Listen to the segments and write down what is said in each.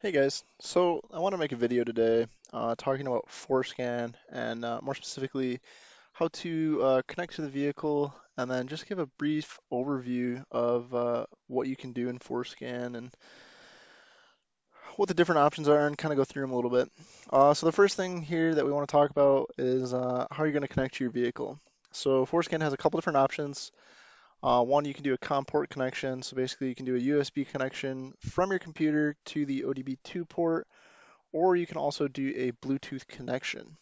Hey guys, so I want to make a video today uh, talking about FORScan and uh, more specifically how to uh, connect to the vehicle and then just give a brief overview of uh, what you can do in FORScan and what the different options are and kind of go through them a little bit. Uh, so the first thing here that we want to talk about is uh, how you're going to connect to your vehicle. So FORScan has a couple different options. Uh, one, you can do a COM port connection. So basically you can do a USB connection from your computer to the ODB2 port, or you can also do a Bluetooth connection.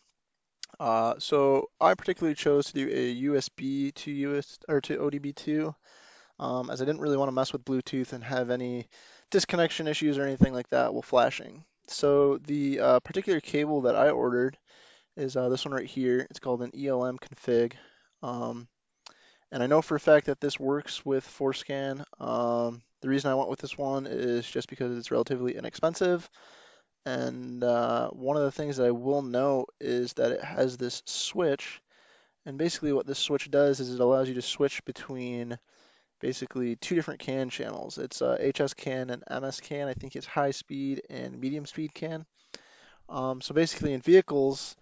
Uh, so I particularly chose to do a USB to US or to ODB2, um, as I didn't really want to mess with Bluetooth and have any disconnection issues or anything like that while flashing. So the uh, particular cable that I ordered is uh, this one right here. It's called an ELM config. Um, and I know for a fact that this works with FORScan. Um, the reason I went with this one is just because it's relatively inexpensive. And uh, one of the things that I will note is that it has this switch. And basically what this switch does is it allows you to switch between basically two different CAN channels. It's uh, HS CAN and MS CAN. I think it's high speed and medium speed CAN. Um, so basically in vehicles,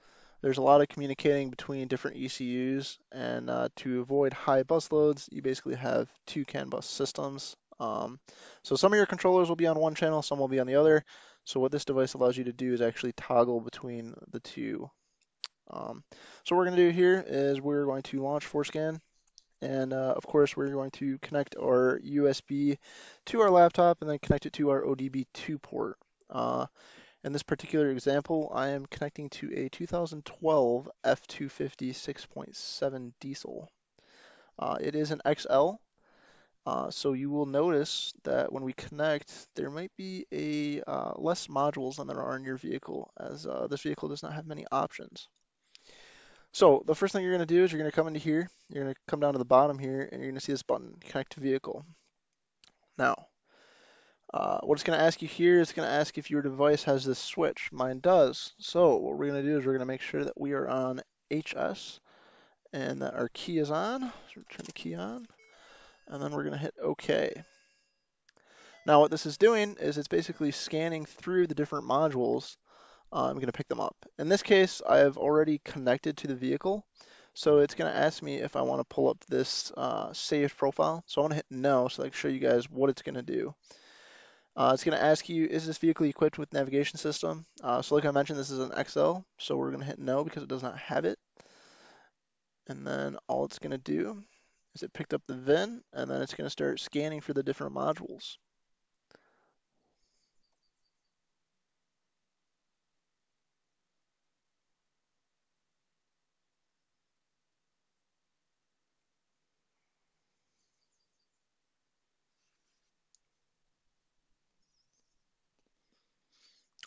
there's a lot of communicating between different ECUs, and uh, to avoid high bus loads, you basically have two CAN bus systems. Um, so some of your controllers will be on one channel, some will be on the other. So what this device allows you to do is actually toggle between the two. Um, so what we're going to do here is we're going to launch FORScan, and uh, of course we're going to connect our USB to our laptop and then connect it to our ODB2 port. Uh, in this particular example, I am connecting to a 2012 F250 6.7 diesel. Uh, it is an XL, uh, so you will notice that when we connect, there might be a uh, less modules than there are in your vehicle, as uh, this vehicle does not have many options. So the first thing you're going to do is you're going to come into here, you're going to come down to the bottom here, and you're going to see this button, Connect to Vehicle. Now, uh, what it's going to ask you here is going to ask if your device has this switch. Mine does. So what we're going to do is we're going to make sure that we are on HS and that our key is on. So turn the key on and then we're going to hit OK. Now what this is doing is it's basically scanning through the different modules. Uh, I'm going to pick them up. In this case, I have already connected to the vehicle. So it's going to ask me if I want to pull up this uh, saved profile. So I want to hit no so I can show you guys what it's going to do. Uh, it's going to ask you, is this vehicle equipped with navigation system? Uh, so like I mentioned, this is an XL, so we're going to hit no because it does not have it. And then all it's going to do is it picked up the VIN, and then it's going to start scanning for the different modules.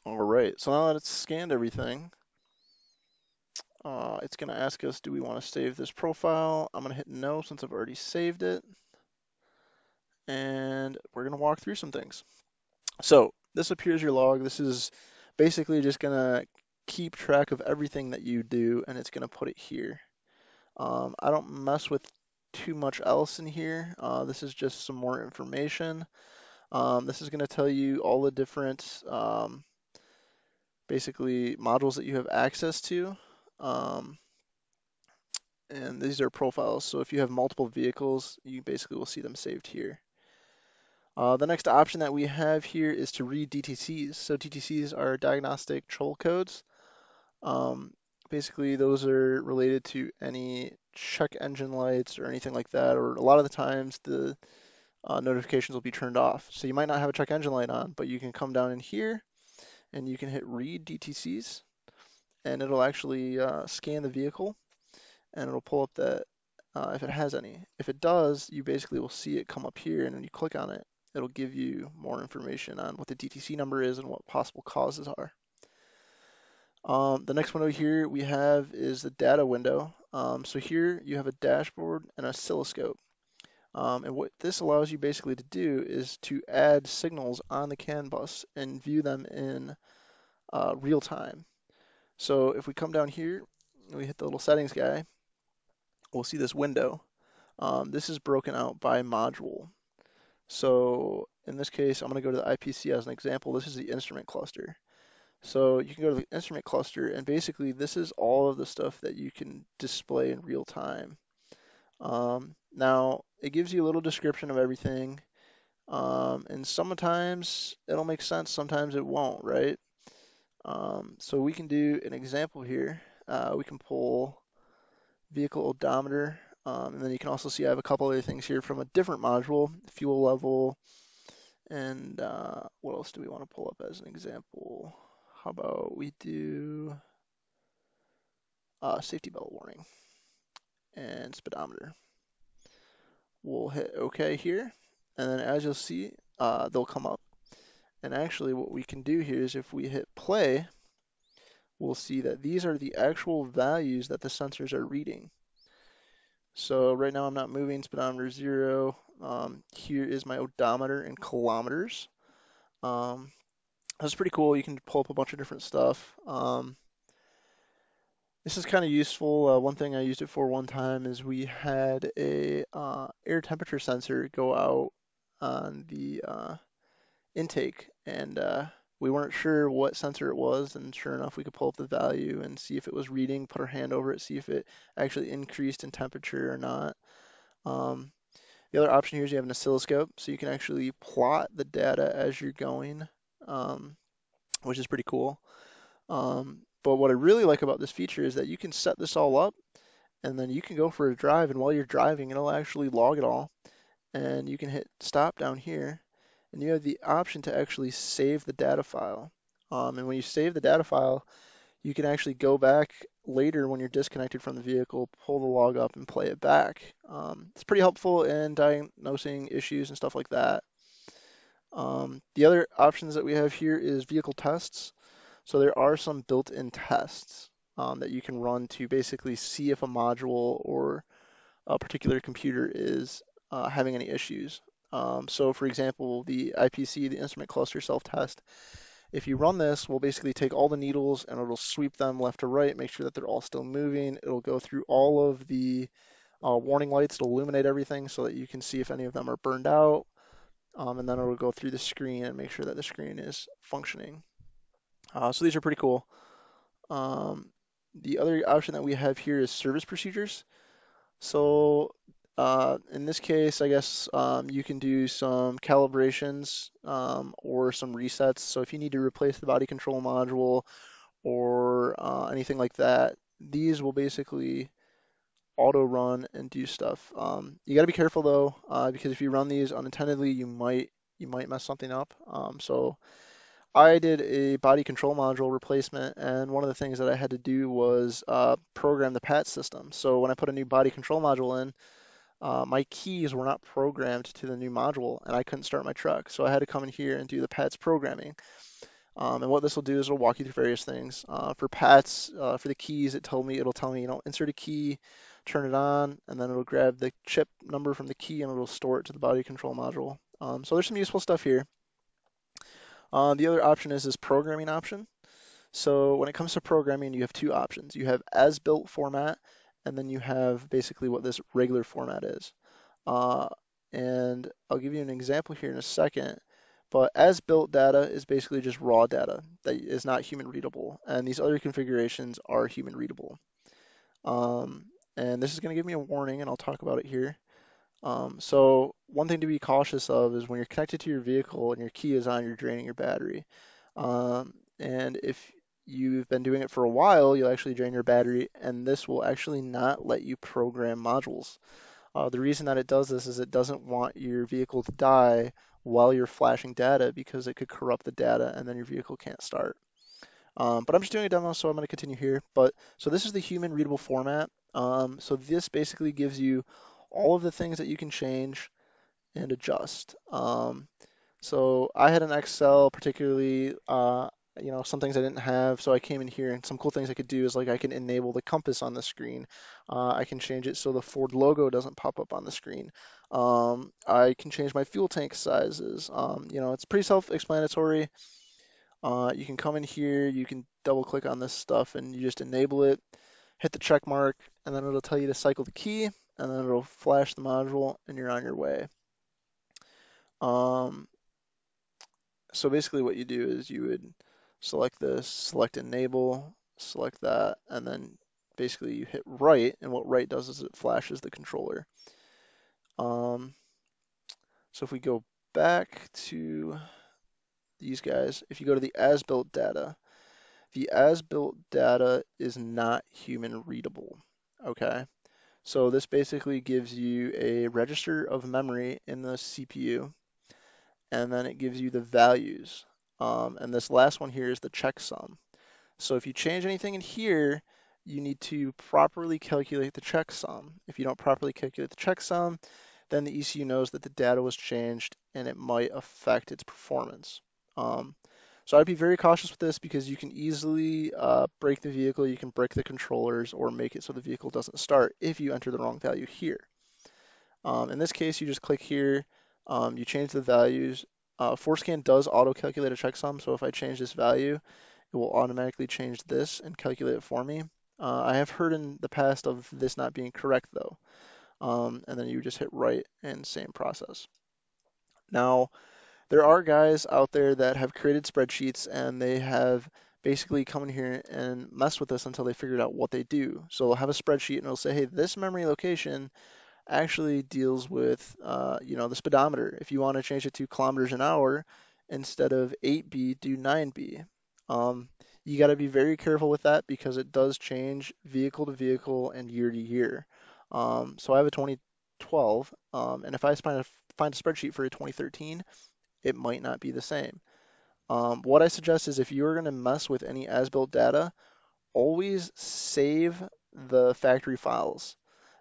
All right, so now that it's scanned everything, uh, it's going to ask us, do we want to save this profile? I'm going to hit no since I've already saved it. And we're going to walk through some things. So this appears your log. This is basically just going to keep track of everything that you do, and it's going to put it here. Um, I don't mess with too much else in here. Uh, this is just some more information. Um, this is going to tell you all the different um, basically modules that you have access to. Um, and these are profiles. So if you have multiple vehicles, you basically will see them saved here. Uh, the next option that we have here is to read DTCs. So DTCs are diagnostic trouble codes. Um, basically, those are related to any check engine lights or anything like that, or a lot of the times the uh, notifications will be turned off. So you might not have a check engine light on, but you can come down in here and you can hit read DTCs and it'll actually uh, scan the vehicle and it'll pull up that uh, if it has any. If it does, you basically will see it come up here and when you click on it, it'll give you more information on what the DTC number is and what possible causes are. Um, the next window here we have is the data window. Um, so here you have a dashboard and a oscilloscope. Um, and what this allows you basically to do is to add signals on the CAN bus and view them in uh, real time. So if we come down here, we hit the little settings guy, we'll see this window. Um, this is broken out by module. So in this case, I'm going to go to the IPC as an example. This is the instrument cluster. So you can go to the instrument cluster and basically this is all of the stuff that you can display in real time. Um, now it gives you a little description of everything. Um, and sometimes it'll make sense, sometimes it won't, right? Um, so we can do an example here. Uh, we can pull vehicle odometer, um, and then you can also see I have a couple other things here from a different module, fuel level, and uh, what else do we want to pull up as an example? How about we do uh, safety belt warning and speedometer. We'll hit OK here, and then as you'll see, uh, they'll come up. And actually what we can do here is if we hit play, we'll see that these are the actual values that the sensors are reading. So right now I'm not moving, speedometer zero. Um, here is my odometer in kilometers. Um, that's pretty cool. You can pull up a bunch of different stuff. Um, this is kind of useful. Uh, one thing I used it for one time is we had a uh, air temperature sensor go out on the uh, intake, and uh, we weren't sure what sensor it was, and sure enough, we could pull up the value and see if it was reading, put our hand over it, see if it actually increased in temperature or not. Um, the other option here is you have an oscilloscope, so you can actually plot the data as you're going, um, which is pretty cool. Um, but what I really like about this feature is that you can set this all up, and then you can go for a drive, and while you're driving, it'll actually log it all, and you can hit stop down here, and you have the option to actually save the data file. Um, and when you save the data file, you can actually go back later when you're disconnected from the vehicle, pull the log up and play it back. Um, it's pretty helpful in diagnosing issues and stuff like that. Um, the other options that we have here is vehicle tests. So there are some built-in tests um, that you can run to basically see if a module or a particular computer is uh, having any issues. Um, so for example, the IPC, the instrument cluster self-test, if you run this, we'll basically take all the needles and it'll sweep them left to right, make sure that they're all still moving. It'll go through all of the uh, warning lights to illuminate everything so that you can see if any of them are burned out. Um, and then it'll go through the screen and make sure that the screen is functioning. Uh, so these are pretty cool. Um, the other option that we have here is service procedures. So uh, in this case, I guess um, you can do some calibrations um, or some resets. So if you need to replace the body control module or uh, anything like that, these will basically auto run and do stuff. Um, you got to be careful though, uh, because if you run these unintendedly, you might you might mess something up. Um, so I did a body control module replacement, and one of the things that I had to do was uh, program the PAT system. So when I put a new body control module in, uh, my keys were not programmed to the new module and I couldn't start my truck. So I had to come in here and do the PATS programming. Um, and what this will do is it'll walk you through various things. Uh, for PATS, uh, for the keys, it told me it'll tell me, you know, insert a key, turn it on, and then it'll grab the chip number from the key and it'll store it to the body control module. Um, so there's some useful stuff here. Uh, the other option is this programming option. So when it comes to programming, you have two options. You have as built format and then you have basically what this regular format is. Uh, and I'll give you an example here in a second, but as built data is basically just raw data that is not human readable, and these other configurations are human readable. Um, and this is going to give me a warning, and I'll talk about it here. Um, so one thing to be cautious of is when you're connected to your vehicle and your key is on, you're draining your battery. Um, and if you've been doing it for a while, you'll actually drain your battery, and this will actually not let you program modules. Uh, the reason that it does this is it doesn't want your vehicle to die while you're flashing data because it could corrupt the data and then your vehicle can't start. Um, but I'm just doing a demo, so I'm going to continue here. But so this is the human readable format. Um, so this basically gives you all of the things that you can change and adjust. Um, so I had an XL particularly uh, you know, some things I didn't have. So I came in here and some cool things I could do is like I can enable the compass on the screen. Uh, I can change it so the Ford logo doesn't pop up on the screen. Um, I can change my fuel tank sizes. Um, you know, it's pretty self-explanatory. Uh, you can come in here, you can double click on this stuff and you just enable it, hit the check mark, and then it'll tell you to cycle the key, and then it'll flash the module and you're on your way. Um, so basically what you do is you would select this, select enable, select that, and then basically you hit write, and what write does is it flashes the controller. Um, so if we go back to these guys, if you go to the as-built data, the as-built data is not human readable, okay? So this basically gives you a register of memory in the CPU, and then it gives you the values. Um, and this last one here is the checksum. So if you change anything in here, you need to properly calculate the checksum. If you don't properly calculate the checksum, then the ECU knows that the data was changed and it might affect its performance. Um, so I'd be very cautious with this because you can easily uh, break the vehicle, you can break the controllers, or make it so the vehicle doesn't start if you enter the wrong value here. Um, in this case, you just click here, um, you change the values. Uh, FORScan does auto-calculate a checksum, so if I change this value, it will automatically change this and calculate it for me. Uh, I have heard in the past of this not being correct though. Um, and then you just hit write and same process. Now, there are guys out there that have created spreadsheets and they have basically come in here and messed with us until they figured out what they do. So they'll have a spreadsheet and it'll say, hey, this memory location actually deals with, uh, you know, the speedometer. If you want to change it to kilometers an hour instead of 8B, do 9B. Um, you got to be very careful with that because it does change vehicle to vehicle and year to year. Um, so I have a 2012, um, and if I find a, find a spreadsheet for a 2013, it might not be the same. Um, what I suggest is if you're going to mess with any as-built data, always save the factory files.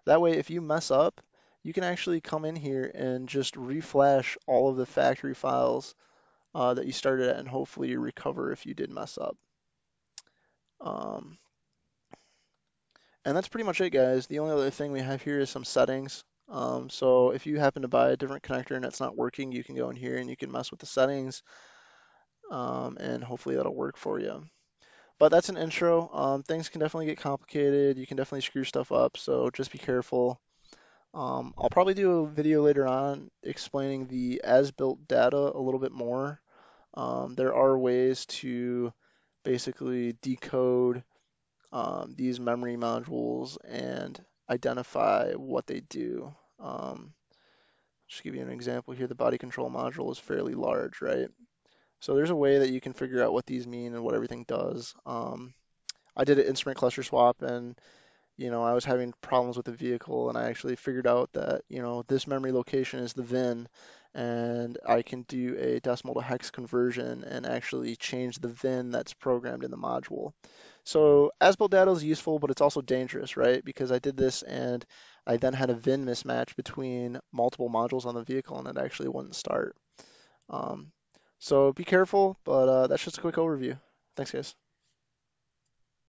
That way, if you mess up, you can actually come in here and just reflash all of the factory files uh, that you started at and hopefully recover if you did mess up. Um, and that's pretty much it, guys. The only other thing we have here is some settings. Um, so if you happen to buy a different connector and it's not working, you can go in here and you can mess with the settings um, and hopefully that'll work for you. But that's an intro. Um, things can definitely get complicated. You can definitely screw stuff up, so just be careful. Um, I'll probably do a video later on explaining the as-built data a little bit more. Um, there are ways to basically decode um, these memory modules and identify what they do. Um, just give you an example here, the body control module is fairly large, right? So there's a way that you can figure out what these mean and what everything does. Um, I did an instrument cluster swap and you know I was having problems with the vehicle and I actually figured out that you know this memory location is the VIN and I can do a decimal to hex conversion and actually change the VIN that's programmed in the module. So data is useful, but it's also dangerous, right? Because I did this and I then had a VIN mismatch between multiple modules on the vehicle and it actually wouldn't start. Um, so be careful, but uh, that's just a quick overview. Thanks, guys.